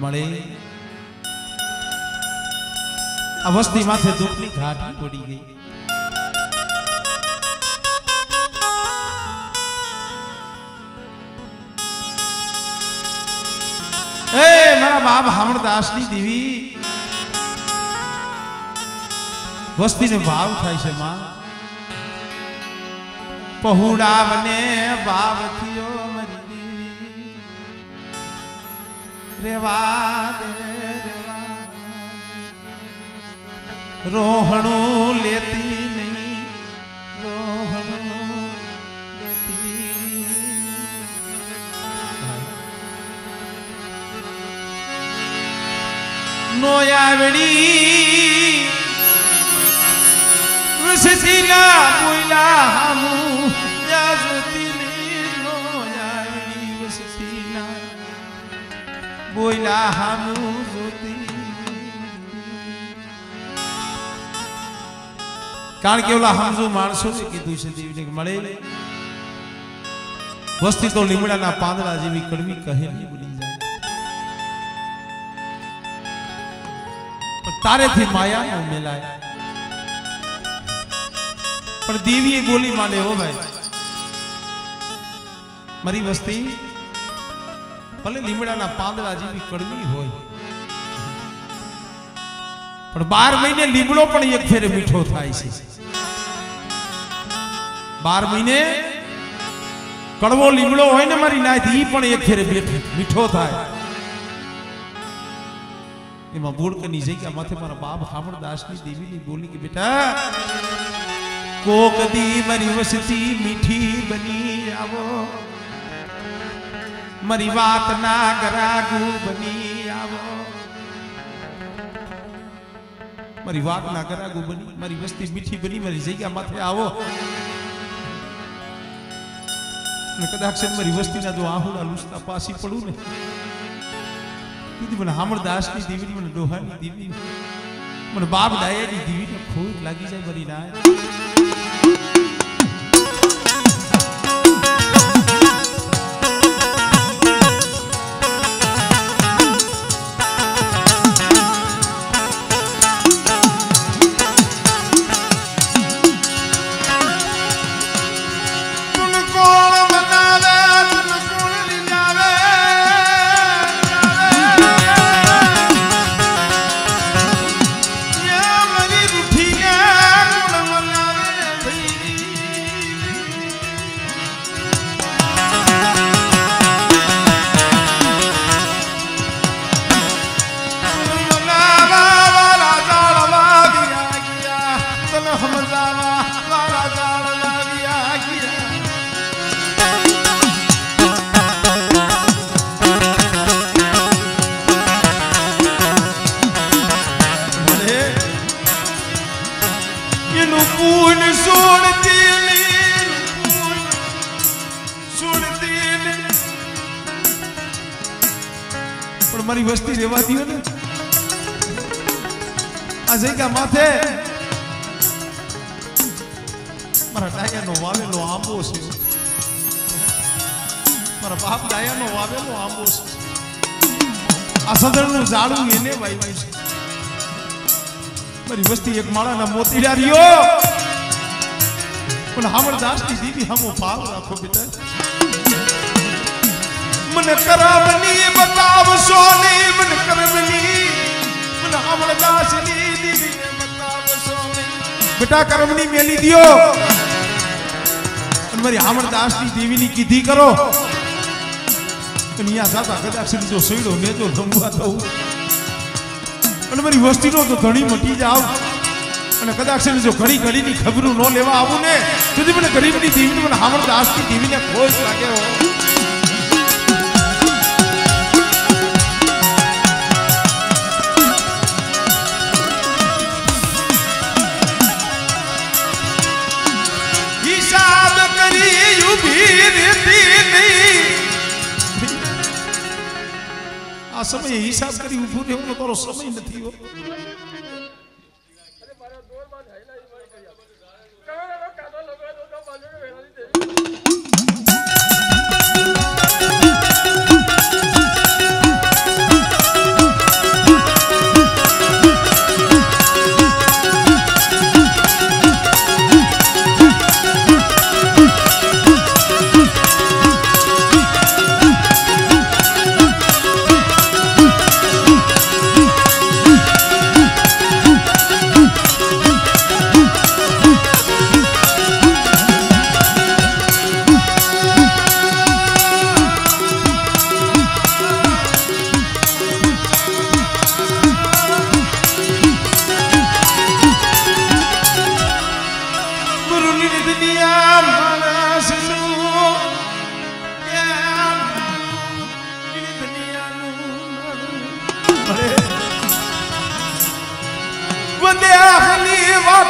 મળે. આ વસ્તી માથે દુઃખની ઘાટ પડી ગઈ. એ, મારા બાપ હામણદાસની દેવી. વસ્તીને ભાવ થાય છે, માં. પહોળાવને ભાવ થયો મરી રેવા દે રોહણું લેતી નહીં, રોહણું લેતી નોયાવડી વસતીલા બોયલા, હામુ બોયલા હામુ જોતી કારણ કે ઓલા સમજુ માણસો કીધું છે દેવીને મળે વસ્તી તો લીમડાના પાંદડા જેવી કડવી કહેલી બની જાય તારેથી માયા નો મેલાય પણ દેવીએ બોલી માંડે હો ભાઈ મારી વસ્તી ભલે લીમડાના પાંદડા જેવી કડવી હોય. પણ બાર મહિને લીમડો પણ એક ફેરે મીઠો થાય છે. બાર મહિને કડવો લીમડો હોય ને મારી નાય ઈ પણ એક ફેરે મીઠો થાય. એમાં બોળકની જગ્યા માથે મારા બાપ હામણદાસની દેવીની બોલી કે, બેટા, કોક દી મારી વસતી મીઠી બની આવો. મારી વાત ના ગરાગુ બની આવો મારી વાત ના ગરાગુ બની મારી વસ્તી મીઠી બની મારી જગ્યા માથે આવો અને કદાચ છે ને મારી વસ્તીના જો આહુડા લૂસતા પાસી પડું ને કીધું મને હામળદાસની દેવી મને ડોહાની દેવી મને બાપ ડાયાની દેવીને ખોટ લાગી જાય મારી નાય રેવા દો ને આ જગ્યા માથે. મારા ડાયાનો વાવેલો આંબો છે. મારા બાપ ડાયાનો વાવેલો આંબો છે. આ સદરનું ઝાડું એને વાવ્યું છે. મારી વસ્તી એક માળાના મોતીડા રહ્યો પણ હામળદાસની દીદી હમો ભાવ રાખો બેટા મને કરમની બતાવશો ને મને કરમની મને હામળદાસની બેટા, કરમની મેલી દિયો. અને મારી હામળદાસની દેવીની કીધી કરો. અને અહીંયા સાતા કદાચ જો સૈડો મેં જો રમવા દઉં. અને મારી વસ્તીનો તો ધણી મટી જાવ. અને કદાચ જો ઘડી ઘડીની ખબરું ન લેવા આવું ને સુધી મને ગરીબની દેવીને, મને હામણ દાસની દેવીને ખોજ લાગે હો. આ સમયે હિસાબ કરી ઊભું રહેવાનો તારો સમય નથી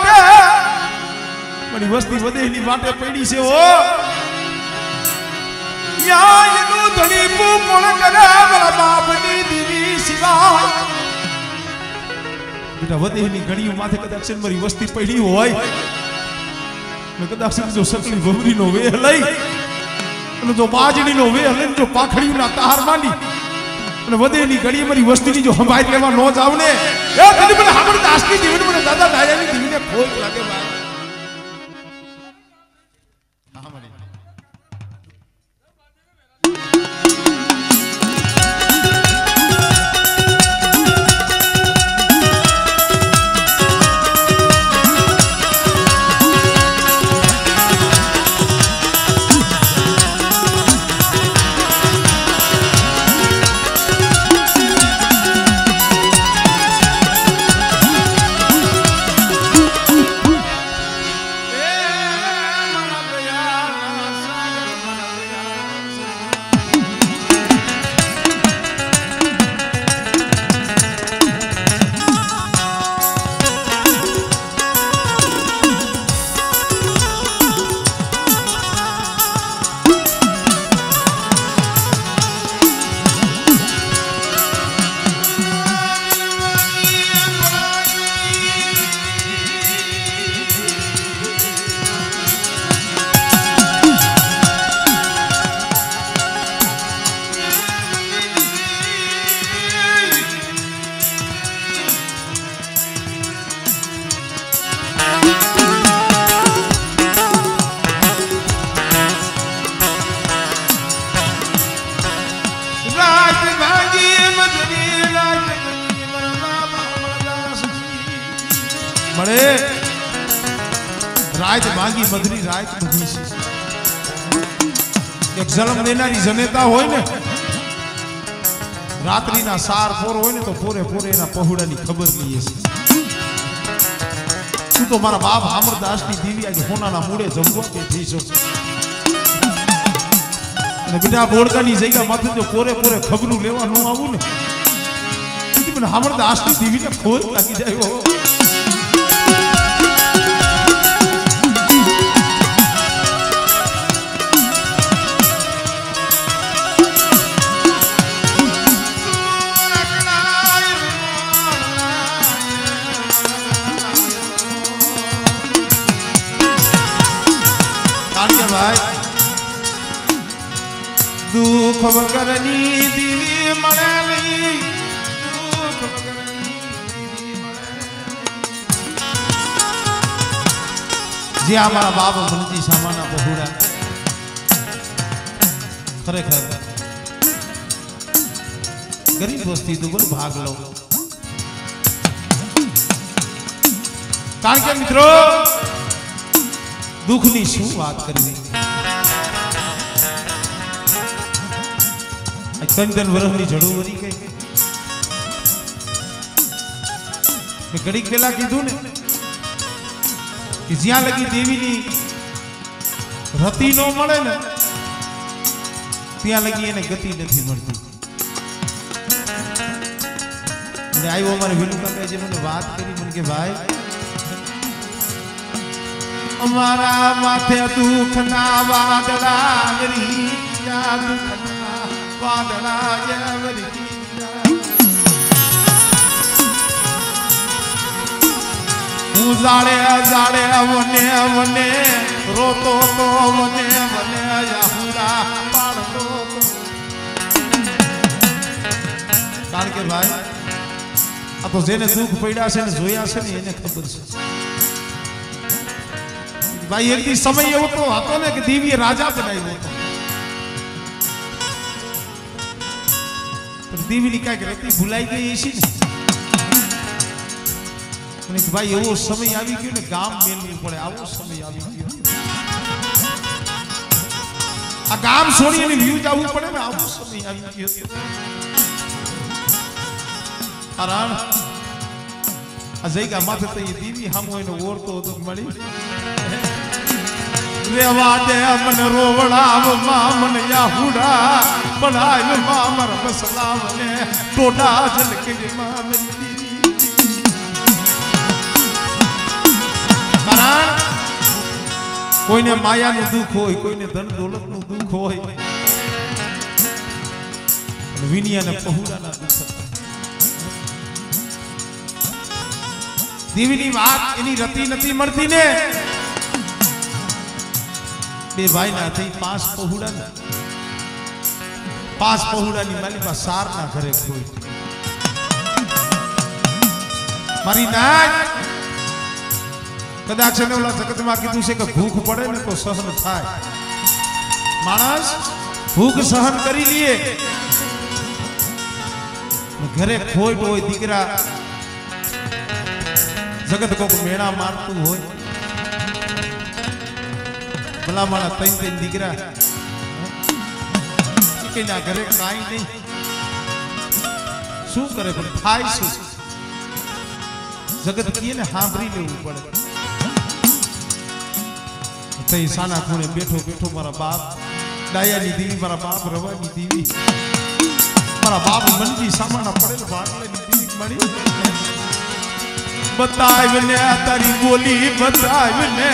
હો મારી વસ્તી વધેની માટે પડી છે ઓ ન્યાયનું ધણીપું કોણ કરે? મારા બાપની દીવી સિવાય. બેટા, વધેની ઘણીઓ માથે કદાચ મારી વસ્તી પડી હોય. કદાચ જો સકલી ભમરીનો વેહ લઈ. અને જો બાજણીનો વેહ લઈને જો પાખડીઓના તાર માંડી. અને વધેની ઘડી મારી વસ્તીની જો સંભાળ લેવા નો જાવ ને. એ મને હામડ દાસની જીવન મને દાદા દાયાની દીવીને ખોટ લાગે દેનારી જનેતા હોય ને, રાત્રિના સાર ફોર હોય ને તો પોરે પોરે એના પહોળાની ખબર લઈએ છીએ. તું તો મારા બાપ અમરદાસની દીવી આજે હોનાના મૂળે જમવા બેઠી છો અને બીજા બોડકાની જગ્યા માથે જો પોરે પોરે ખબરું લેવા ન આવું ને. મને અમરદાસની દીવીને ખોજ લાગી જાય જે આ મારા બાપ મનજી સામાના બહુડા ખરેખર ગરીબ વસ્તી તો બોલ ભાગ લો કારણ કે મિત્રો દુઃખની શું વાત કરવી આ ત્રણ ત્રણ વર્ષની જડું વળી ગઈ મેં ઘડીક પેલા કીધું ને કે જ્યાં લગી દેવીની રતિ ન મળે ને ત્યાં લગી એને ગતિ નથી મળતી. આવ્યો અમારે વિનુ કાકા જે મને વાત કરી મને કે ભાઈ અમારા માથે દુઃખ ના વાદળા ગયા, વાદળા હું જાડે જાડે વને વને રોતો તો વને વને યાહુરા પાડતો તો. કારણ કે ભાઈ, આ તો જેને દુઃખ પડ્યા છે ને જોયા છે ને એને ખબર છે. ભાઈ, એક દી સમય એવો તો હતો ને કે દેવીએ રાજા બનાવ્યો હતો. પણ દેવીની કાંઈક રતિ ભૂલાઈ ગઈ છે ને. અને ભાઈ, એવો સમય આવી ગયો ને ગામ મેળવું પડે, આવો સમય આવી ગયો. આ ગામ છોડી અને વ્યૂ જવું પડે ને, આવો સમય આવી ગયો. કારણ આ જઈગા માથે તો દીવી હામો એને ઓળતો હતો મળી. રેવા દે મન રોવડાવમાં મન યાહુડા બનાયમાં મર બસલાવ ને ટોડા જલકે માં કારણ કોઈને માયાનું દુઃખ હોય, કોઈને ધન દોલતનું દુઃખ હોય. અને વિની અને પહુડાના દુઃખ. દેવીની વાત એની રતી નથી મળતી ને. બે ભાઈ ના થઈ પાંચ પહુડા પાંચ પહુડાની સાર સારના ઘરે કોઈ મારી નાચ કદાચ એને ઓલા જગતમાં કીધું છે કે ભૂખ પડે ને તો સહન થાય. માણસ, ભૂખ સહન કરી લઈએ ઘરે ખોટ હોય, દીકરા, જગત કોક મેળા મારતું હોય. ભલા માણા ત્રણ ત્રણ દીકરા. કે ના ઘરે કાંઈ નહીં. શું કરે પણ થાય શું? જગત કીએ ને સાંભળી લેવું પડે. તઈ સાના ખૂણે બેઠો બેઠો મારા બાપ ડાયાની દેવી મારા બાપ રવાની દેવી મારા બાપ મનજી સામાના પડેલ ભાગલેની દેવી મળી બતાવ ને તારી બોલી બતાવ ને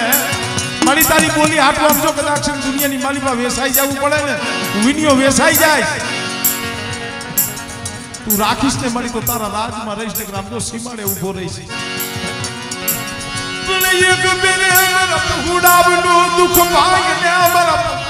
મારી તારી બોલી હાટવા જો કદાચ છે ને દુનિયાની માલિકા વેસાઈ જવું પડે ને વિનિયો વેસાઈ જાય તું રાખીશ ને મારી તો તારા રાજમાં રહીશ ને રામજો સીમાડે ઊભો રહીશ પણ એક બેને અમારા પહુડાવનું દુઃખ ભાઈ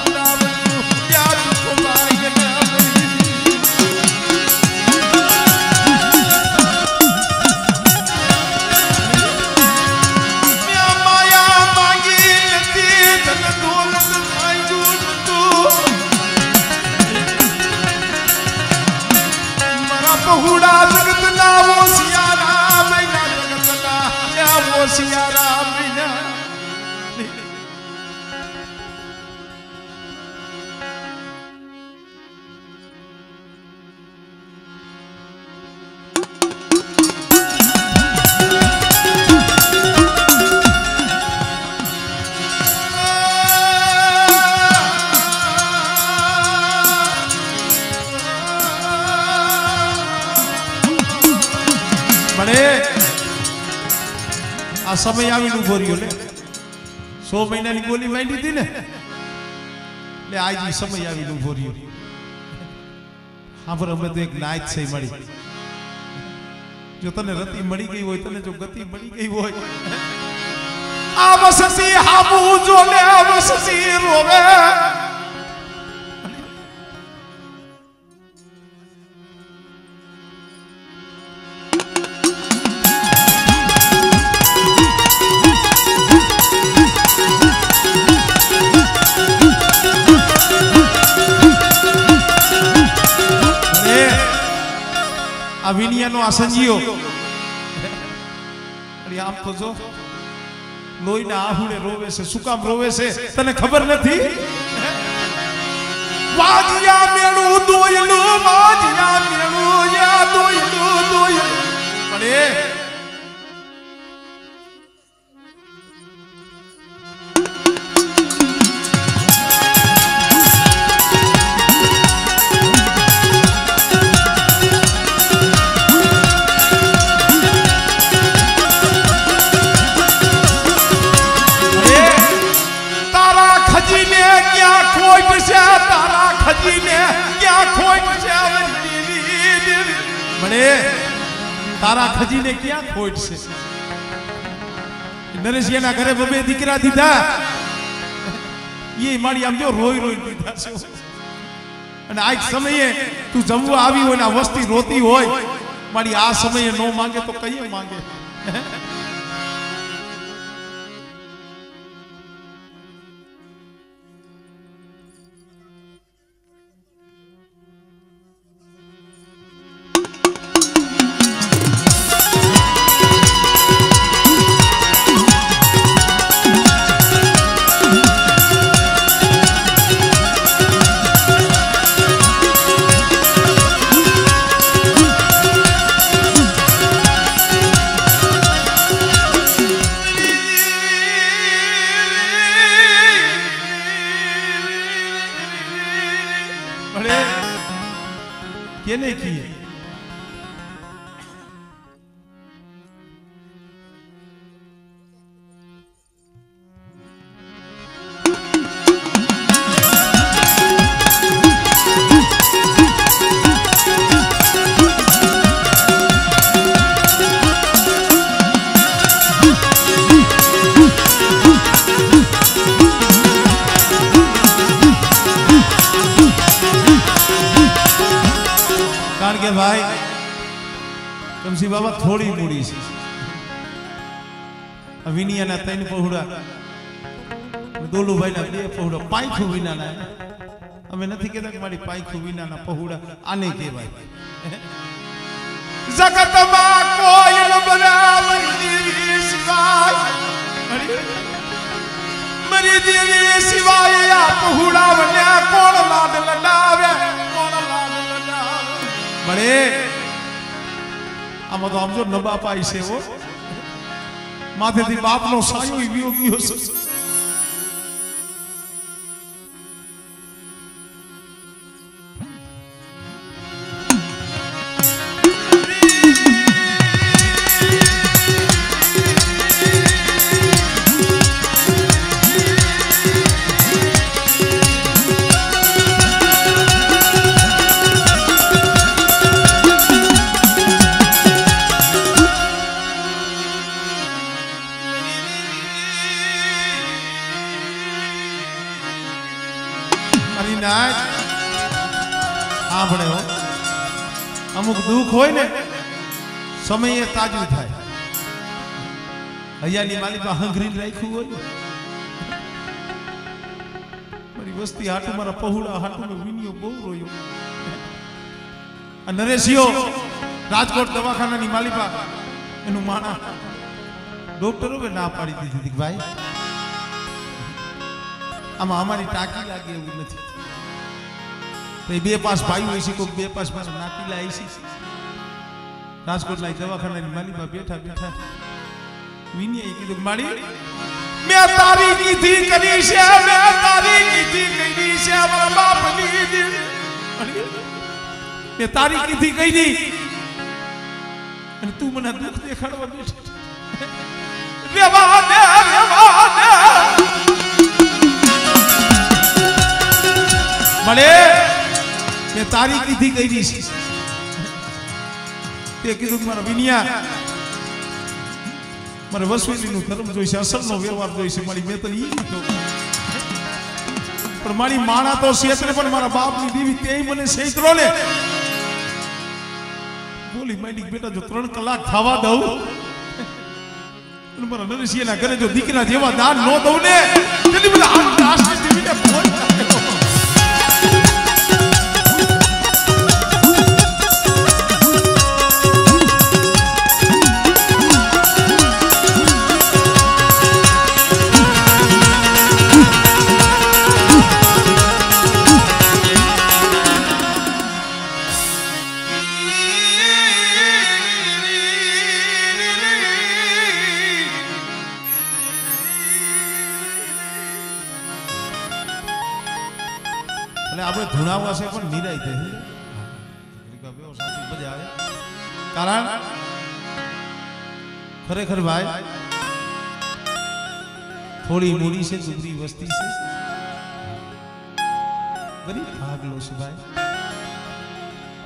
આ સમય આવીને ઊભો રહ્યો ને. સો મહિનાની ગોલી માંડી હતી ને. એટલે આજે સમય આવીને ઊભો રહ્યો. હા, પણ અમે તો એક નાચ છે મળી જો તને રતિ મળી ગઈ હોય, તને જો ગતિ મળી ગઈ હોય. આ વસસી હામુ જો લે આ વસસી રોવે. આ વિનિયાનો આ સંજીઓ અરે આમ તો જો લોહીના આહુડે રોવે છે શું કામ રોવે છે તને ખબર નથી? વાજિયા મેળું દોયલું વાજિયા મેણુ યા દોયલું દોયલું. પણ એ ખજીને ક્યાં ખોટ છે? નરેશિયાના ઘરે બબે દીકરા દીધા. એ મારી આમ જો રોઈ રોઈ દીધા છે. અને આ સમયે તું જમવા આવી હોય ને વસ્તી રોતી હોય, મારી આ સમયે નો માંગે તો કઈ માંગે? કેને કીએ બાબા થોડી મૂડી છે. વિનિયાના ત્રણ પહોળા. દોલુભાઈ ના બે પહોળા પાયખું વિનાના અમે નથી કહેતા કે મારી પાયખું વિનાના પહોળા, આને કહેવાય. જગતમાં કોયલ બરાબર સિવાય. મરી દેવી સિવાય આ પહોળા બન્યા કોણ લાડ લડાવે? કોણ લાડ લડાવે? મળે આમાં તો આમ જો નબા પાઈ છે હો. માથેથી બાપનો સાયો વિયો સાંભળે હો. અમુક દુઃખ હોય ને, સમયે તાજું થાય. હૈયાની માલિકા હંઘરી રાખ્યું હોય મારી વસ્તી હાટુ, મારા પહોળા હાટુ વિનિયો બહુ રોયો આ નરેશિયો, રાજકોટ દવાખાનાની માલિકા, એનું માણા. ડોક્ટરો ના પાડી દીધી ભાઈ, આમાં અમારી ટાંકી લાગે એવું નથી. બે પાસ ભાઈ હોય છે કોઈ બે પાસ મારા નાપી આવી છે રાજકોટના એક દવાખાનાની માલીમાં બેઠા બેઠા વિનય કીધું, માળી, મેં તારી કીધી કરી છે, મેં તારી કીધી કરી છે, મારા બાપની દિલ. મેં તારી કીધી કરી અને તું મને દુઃખ દેખાડવા બેઠી. રેવા દે રેવા દે મળે મેં તારી કીધી કરી છે. તે કીધું મારા વિનિયા, મારે વસવેલીનું ધર્મ જોઈશે અસલનો વ્યવહાર જોઈશે મારી મેં તો ઈ કીધું. પણ મારી માણા તો શેત્રે પણ મારા બાપની દીવી તે મને શેત્રો ને બોલી મારી બેટા, જો ત્રણ કલાક થવા દઉં મારા નરેશિયાના ઘરે જો દીકરા જેવા દાન ન દઉં ને બધા આશ્રય દેવીને ફોન ખરેખર થોડી મૂડી છે દુબરી વસ્તી છે. ગરીબ ભાગલો છે ભાઈ.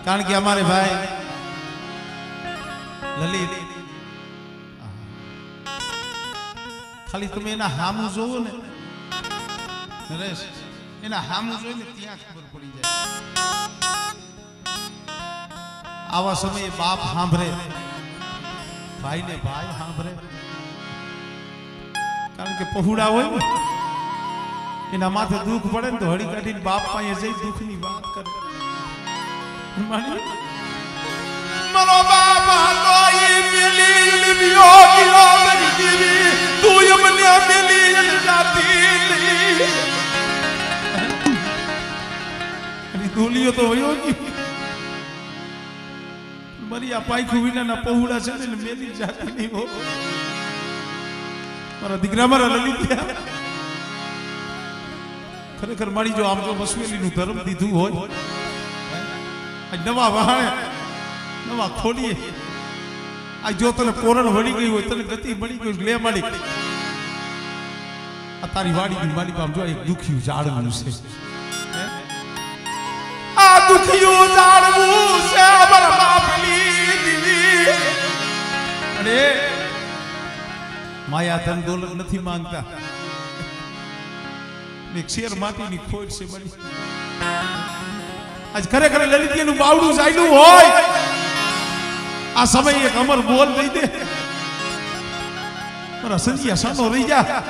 કારણ કે અમારે ભાઈ લલિત. ખાલી તમે એના હામું જોવો ને. નરેશ, એના હામું જોઈને ત્યાં ખબર પડી જાય. આવા સમયે બાપ સાંભળે. ભાઈ ને ભાઈ સાંભળે. કારણ કે પહુડા હોય એના માથે દુઃખ પડે ને તો હળી કાઢીને બાપ પાસે જઈ દુઃખની વાત કરે. મારો બાપ મિલી મરી તું મને મિલી જાતી અને દોલીઓ તો વયો ગયો મારી આ પાયખું વિનાના પહોળા છે ને મેલી જાતી નહીં હો. મારા દીકરા મારા લલિત્યા ખરેખર મારી જો આમ જો વસવેલીનું ધર્મ દીધું હોય નવા વહાણે, નવા ખોલીએ આ જો તને પોરણ વળી ગઈ હોય, તને ગતિ મળી ગઈ લે મળી આ તારી વાડી મારી પામ જો એક દુખ્યું ઝાડવું છે? આ દુખ્યું ઝાડવું છે, અમારા અરે માયા ધન દોલત નથી માંગતા. ને શેર માટીની ખોટ છે બની. આજ ખરેખર લલિતિયાનું બાવડું ચાલ્યું હોય. આ સમય એક અમર બોલ દઈ દે. પણ સંજિયા સાનો રહી જા.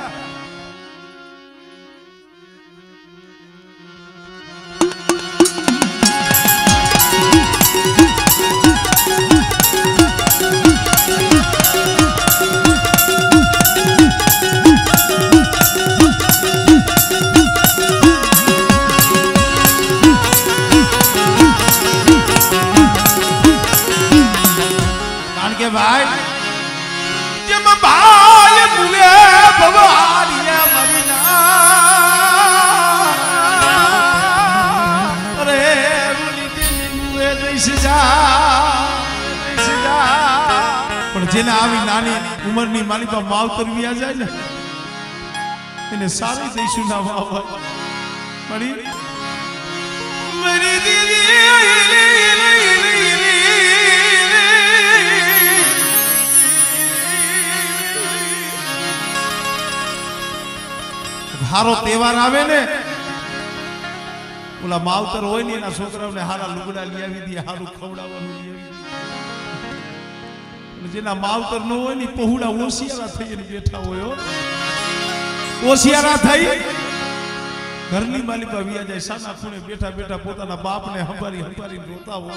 ઉંમરની માલિકા માવતર વ્યા જાય ને. એને સારી દઈશું ના દીદી હારો તહેવાર આવે ને, ઓલા માવતર હોય ને એના છોકરાઓને હારા લુગડા લઈ આવી દે, હારું ખવડાવવાનું લઈ આવી જેના માવતર ન હોય ને પહોળા ઓશિયારા થઈને બેઠા હોય ઓશિયારા થઈ? ઘરની માલિકા વ્યા જાય સાના ખૂણે બેઠા બેઠા પોતાના બાપને હંભારી હંભારી રોતા હોય.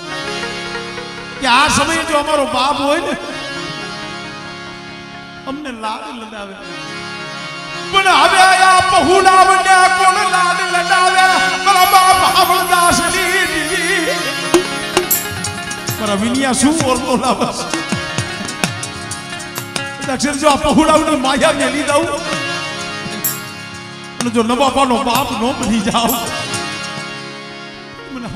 કે આ સમયે જો અમારો બાપ હોય ને અમને લાડ લડાવે. પણ હવે આ પહુડા બન્યા કોણ લાડ લડાવે? મારા બાપ હાવળદાસની મારા વિનિયા શું ઓરતો લાવે છે? દક્ષિણ જો પહોળાવને માયા મેલી દઉં. અને જો નવાબાનો બાપ નો બની જાઉં. મને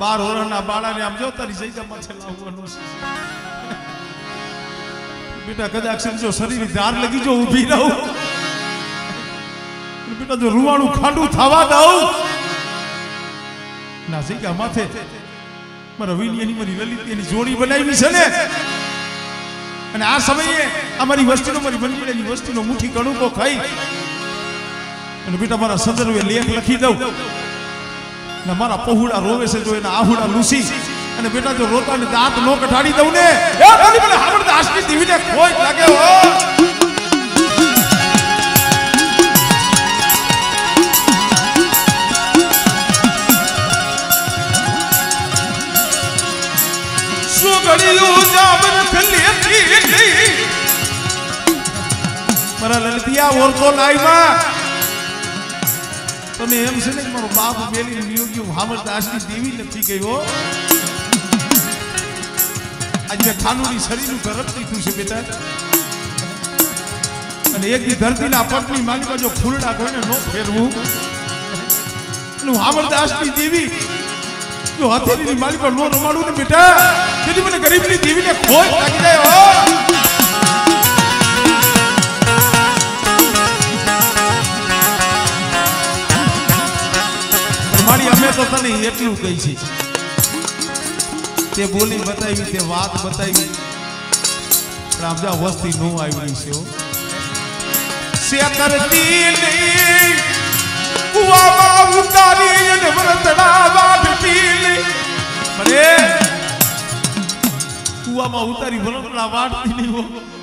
બાર ઓરણના બાળાને આમ જો તારી છે લાવવાનો છે. બેટા કદાચ સમજો શરીર ધાર લગી જો ઊભી રહું. બેટા જો રૂવાણું ખાંડું થવા દઉં. ના, જગ્યા માથે મારા એની મારી લલિતની જોડી બનાવી છે ને. અને આ સમયે અમારી વસ્તીનો, મારી બંદીની વસ્તીનો મુઠ્ઠી કણુકો ખાઈ. અને બેટા મારા સંદર્ભે લેખ લખી દઉં. ને મારા પહુડા રોવે છે જો એના આહુડા લૂસી. અને બેટા, જો રોતા ને દાંત નો કઢાડી દઉં ને, એ બોલી મને હાવડ દાસની દીવીને કોઈ લાગે હો. સુગડિયું જામન ખલેતી મારા લલતિયા ઓરતો લાઈમાં તમે એમ છે ને કે મારો બાપ પેલી નિયોગી હામર દાસની દેવી નથી ગયો આજ મેં ખાનુની શરીરનું ગરમ લીધું છે, બેટા. અને એક દી ધરતીના પટની માલિકા જો ફૂલડા કોઈને ન ફેરવું. હું હામર દાસની દેવી, જો હથેળીની માલિકા નો રમાડું ને બેટા. તેથી મને ગરીબની દેવીને ખોજ લાગી જાય હો. તો તને એટલું કહી છે. તે બોલી બતાવી, તે વાત બતાવી. પણ આપણા વસ્તી નો આવી છે કુવામાં ઉતારી અને વરતડા વાટતી કુવામાં ઉતારી વરતડા વાટતી નહીં